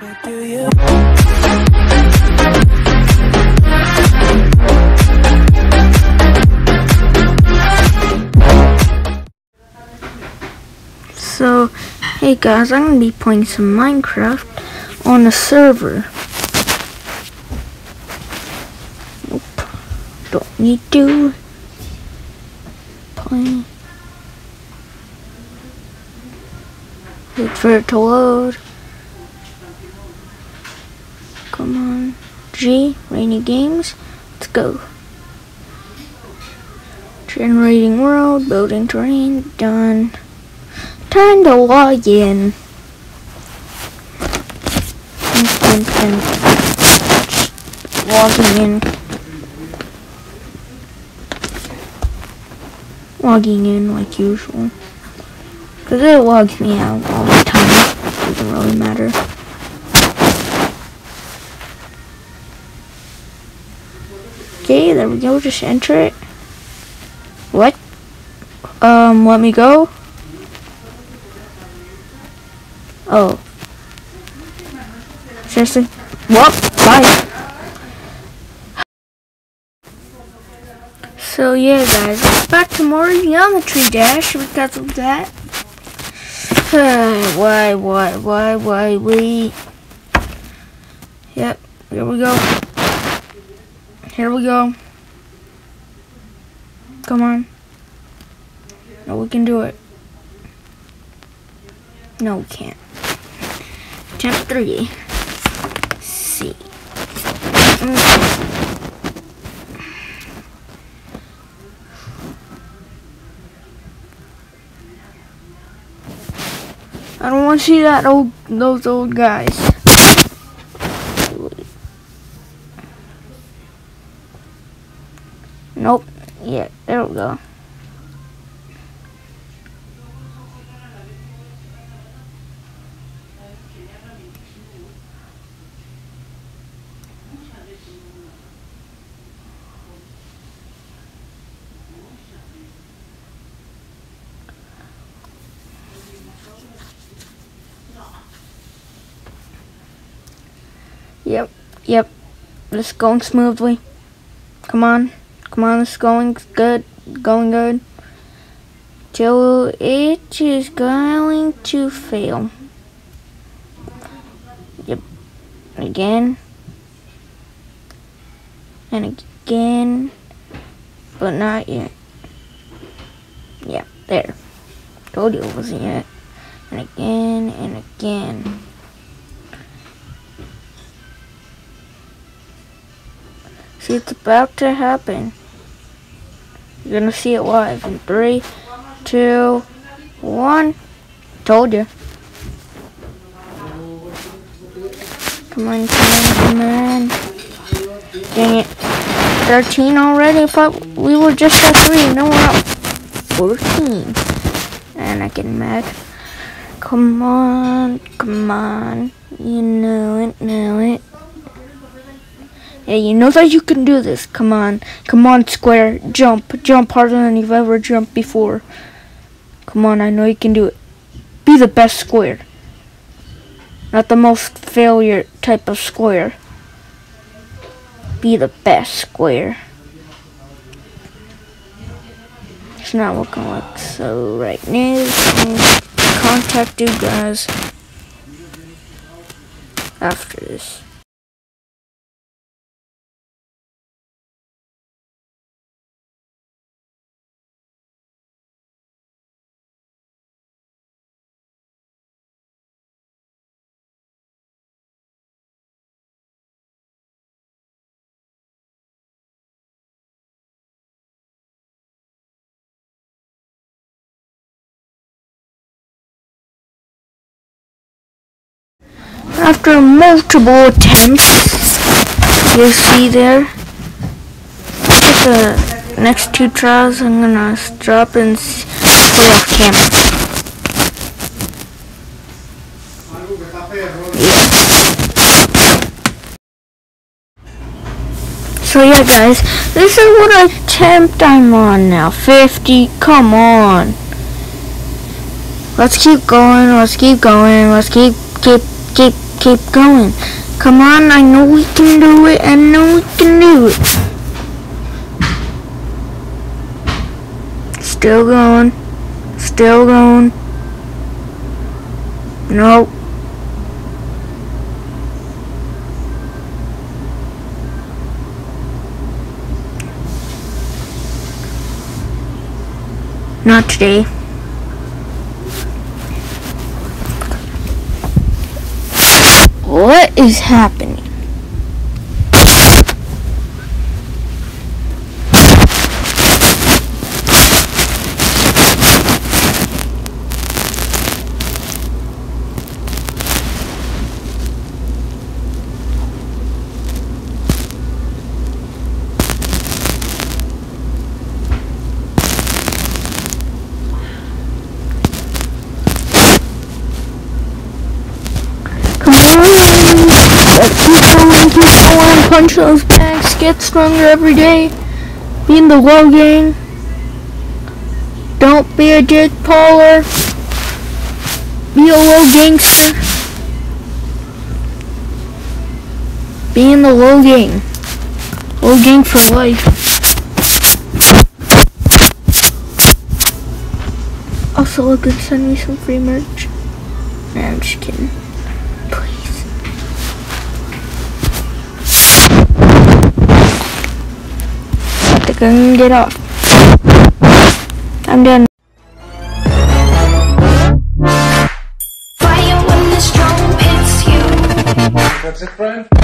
Do you? So, hey guys, I'm gonna be playing some Minecraft on a server. Nope. Don't need to play. Wait for it to load. Come on. G, Rainy Games. Let's go. Generating world, building terrain, done. Time to log in. And, logging in. Logging in like usual. Because it logs me out all the time. Doesn't really matter. Okay, there we go. Just enter it. What? Um, let me go. Oh. Seriously? Well, bye. So yeah, guys, back to more Geometry Dash because of that. why, why, why, why, we? Yep, here we go. Here we go. Come on. No, we can do it. No, we can't. Attempt three. See. I don't want to see that old those old guys. Nope. Yeah, there we go. Yep, yep. It's going smoothly. Come on. It's going good. Going good. Till it is going to fail. Yep. Again. And again. But not yet. Yep, there. Told you it wasn't yet. And again and again. See, it's about to happen. Gonna see it live in three, two, one. Told you. Come on, come on, come on. Dang it. 13 already? Thought we were just at 3. No, we're at 14. And I get mad. Come on, come on. You know it, know it. Yeah, you know that you can do this. Come on. Come on, Square. Jump. Jump harder than you've ever jumped before. Come on, I know you can do it. Be the best Square. Not the most failure type of Square. Be the best Square. It's not looking like so right now. Contact you guys after this. After multiple attempts, you see there, the next two trials, I'm gonna stop and play off camera. So yeah guys, this is what attempt I'm on now. 50, come on. Let's keep going, let's keep going, let's keep, keep, keep, keep going. Come on, I know we can do it. I know we can do it. Still going. Still going. Nope. Not today. What is happening? On! Let's keep going, keep going, punch those bags, get stronger every day. Be in the Logang. Don't be a Jake Pauler. Be a Logangster. Be in the Logang. Low gang for life. Also, look and send me some free merch. Nah, I'm just kidding. I think I'm get off. I'm done. Fire when the strong hits you. That's it, friend?